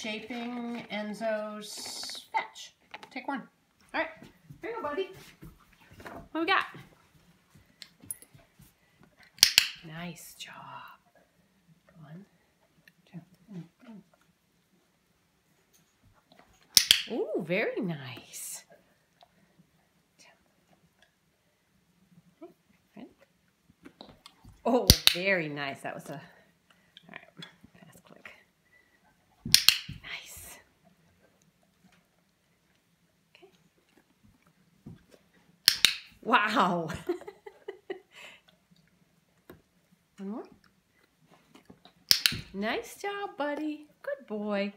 shaping Enzo's fetch. Take one. All right, here you go, buddy. What we got? Nice job. One, two. Ooh, very nice. Oh, very nice. That was a, all right, fast click. Nice. Okay. Wow. One more. Nice job, buddy. Good boy.